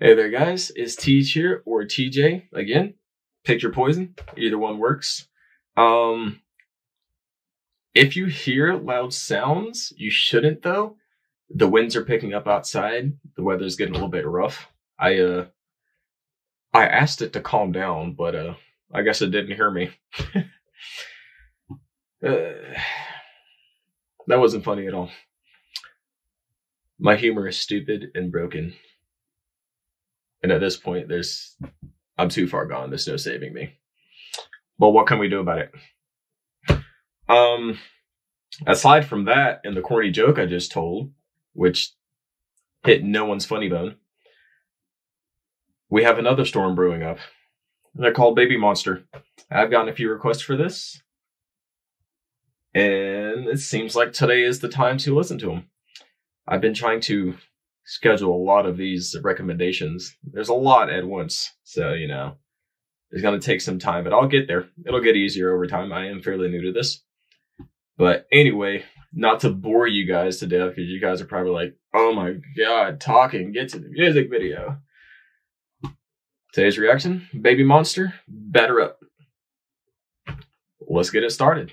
Hey there, guys. It's TEEJ here or TJ again. Pick your poison. Either one works. Um, if you hear loud sounds, you shouldn't though. The winds are picking up outside. The weather's getting a little bit rough. I uh, I asked it to calm down, but uh, I guess it didn't hear me. uh, that wasn't funny at all. My humor is stupid and broken. And at this point, there's I'm too far gone. There's no saving me. But what can we do about it? Um, aside from that and the corny joke I just told, which hit no one's funny bone, we have another storm brewing up. They're called Baby Monster. I've gotten a few requests for this, and it seems like today is the time to listen to them. I've been trying to schedule a lot of these recommendations. There's a lot at once, so you know it's gonna take some time, but I'll get there. It'll get easier over time. I am fairly new to this, but anyway, not to bore you guys to death because you guys are probably like, "Oh my god, talking, get to the music video." Today's reaction: Baby Monster, batter up. Let's get it started.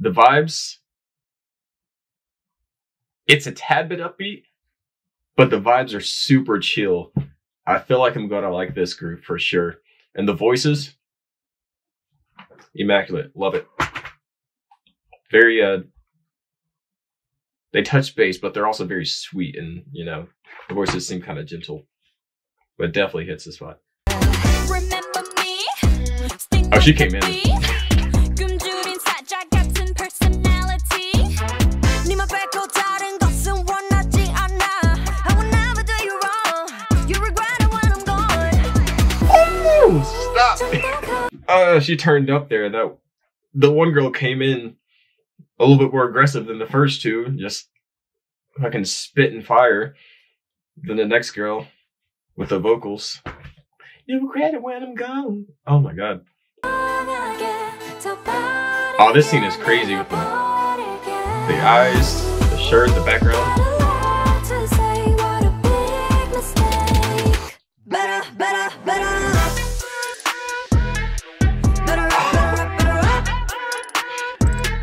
The vibes. It's a tad bit upbeat, but the vibes are super chill. I feel like I'm gonna like this group for sure. And the voices, immaculate. Love it. Very uh they touch bass, but they're also very sweet and you know, the voices seem kind of gentle. But definitely hits the spot. Remember me? Oh, she came in. Uh, she turned up there. That the one girl came in a little bit more aggressive than the first two, just fucking spit and fire. Then the next girl with the vocals. You when I'm gone. Oh my god. Oh, this scene is crazy with the- The eyes, the shirt, the background.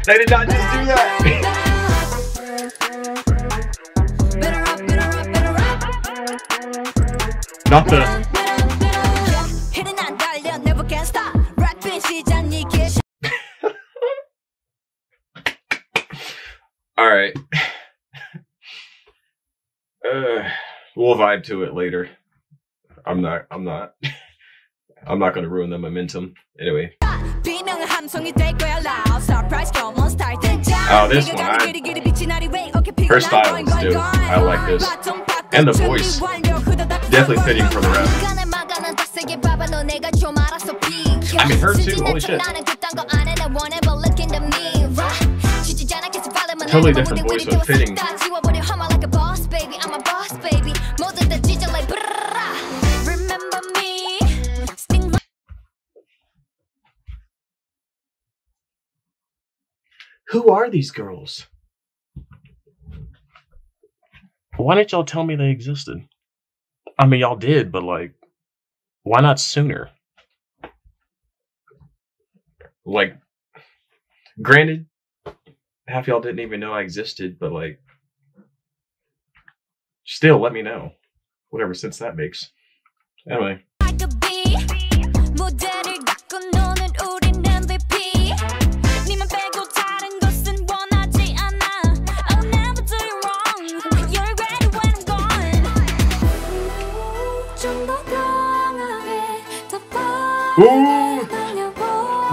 They did not just do that. Not the. All right. Uh, we'll vibe to it later. I'm not. I'm not. I'm not going to ruin the momentum. Anyway. Oh, this one. I, her style is dope. I like this. And the voice. Definitely fitting for the rap. I mean, her too. Holy shit. Totally different voice, but fitting. Who are these girls? Why didn't y'all tell me they existed? I mean, y'all did, but like, why not sooner? Like, granted, half y'all didn't even know I existed, but like, still let me know. Whatever sense that makes. Anyway,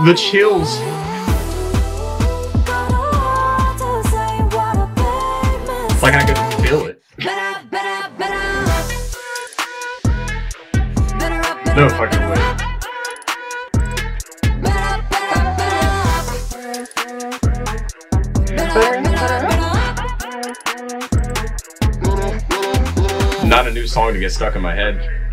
the chills. Like I could feel it. No fucking way. Not a new song to get stuck in my head.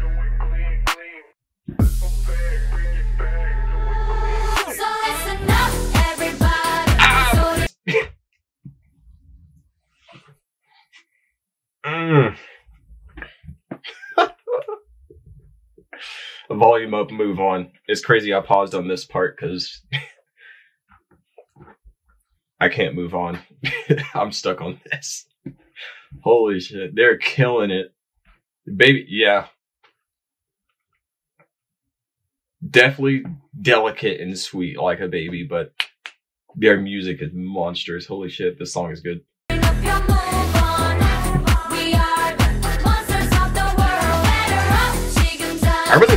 Volume up, move on. It's crazy I paused on this part because I can't move on. I'm stuck on this. Holy shit. They're killing it. Baby, yeah. Definitely delicate and sweet like a baby, but their music is monstrous. Holy shit, this song is good.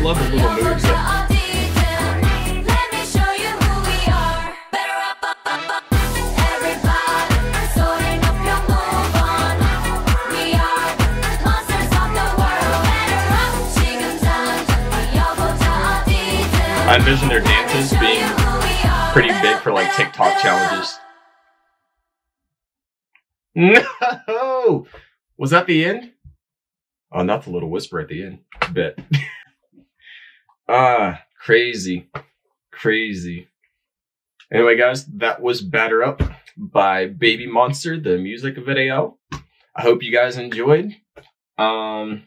love his little moves. I envision their dances being pretty big for like TikTok challenges. No! Was that the end? Oh, not the little whisper at the end. bit. ah, crazy. Crazy. Anyway, guys, that was Batter Up by Baby Monster, the music video. I hope you guys enjoyed. Um,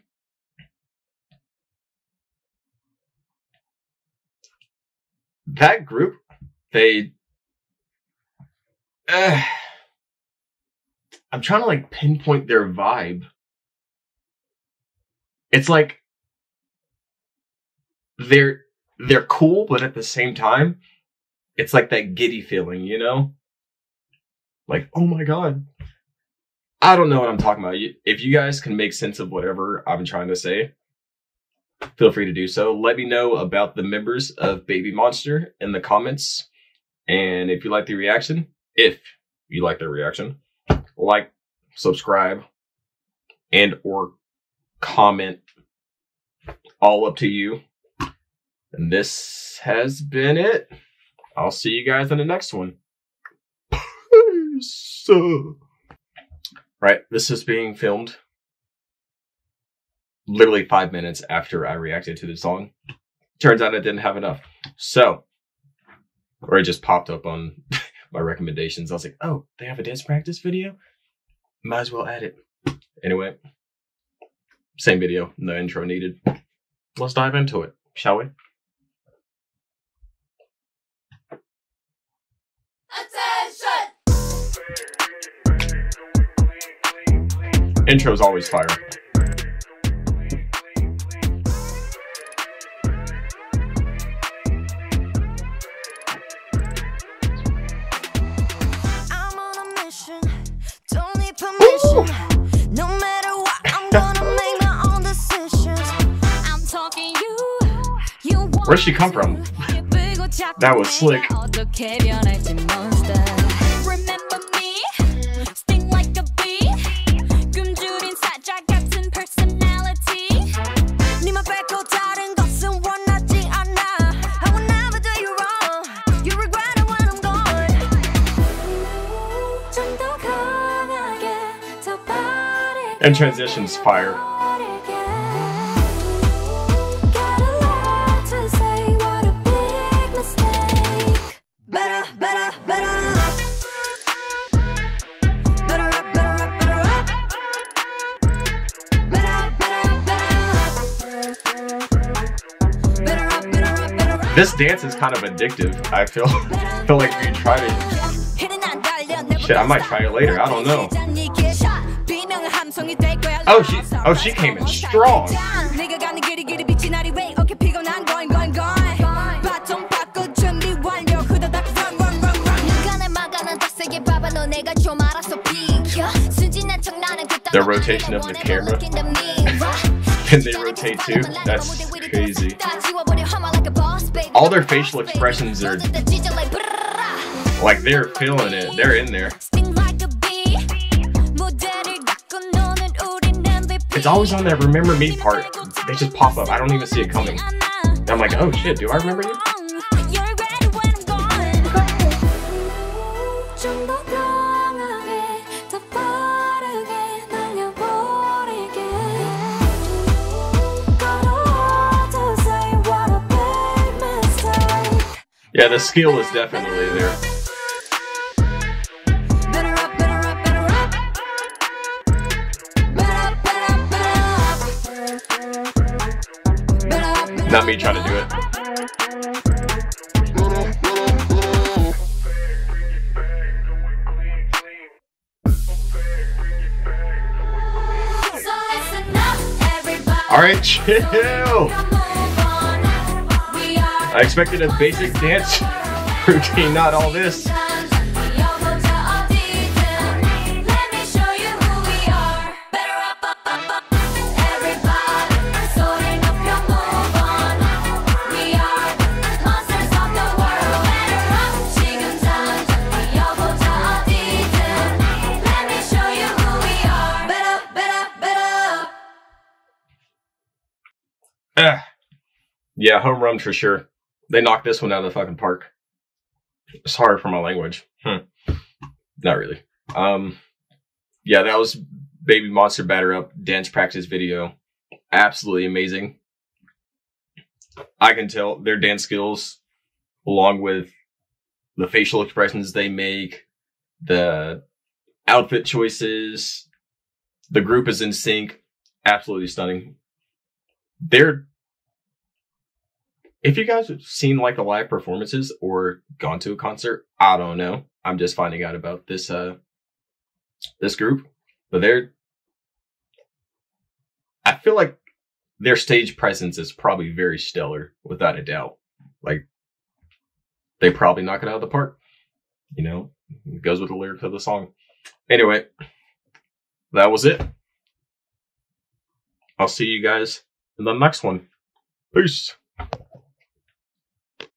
that group, they. Uh, I'm trying to like pinpoint their vibe. It's like they're they're cool, but at the same time, it's like that giddy feeling, you know? Like, oh my god. I don't know what I'm talking about. If you guys can make sense of whatever I'm trying to say, feel free to do so. Let me know about the members of Baby Monster in the comments. And if you like the reaction, if you like the reaction, like, subscribe, and or comment. All up to you. And this has been it. I'll see you guys in the next one. Peace. Right, this is being filmed literally five minutes after I reacted to the song. Turns out I didn't have enough. So, or it just popped up on my recommendations. I was like, oh, they have a dance practice video? Might as well add it. Anyway, same video, no intro needed. Let's dive into it, shall we? You. You want Where'd she come from? That was slick. Up, batter up. This dance is kind of addictive. I feel feel like if you tried it, Shit, I might try it later. I don't know. Oh, she- oh, she came in strong. The rotation of the camera. and they rotate too. That's crazy. All their facial expressions are like they're feeling it. They're in there. always on that remember me part. They just pop up. I don't even see it coming. And I'm like, oh shit, do I remember you? Yeah, the skill is definitely there. Not me trying to do it. So listen up, everybody All right, chill. I expected a basic dance routine, not all this. Yeah, home run for sure. They knocked this one out of the fucking park. Sorry for my language. Hmm. Not really. Um, yeah, that was Baby Monster Batter Up dance practice video. Absolutely amazing. I can tell their dance skills, along with the facial expressions they make, the outfit choices, the group is in sync. Absolutely stunning. They're if you guys have seen like the live performances or gone to a concert, I don't know. I'm just finding out about this uh this group, but they're I feel like their stage presence is probably very stellar without a doubt. Like they probably knock it out of the park. You know, it goes with the lyrics of the song. Anyway, that was it. I'll see you guys in the next one. Peace.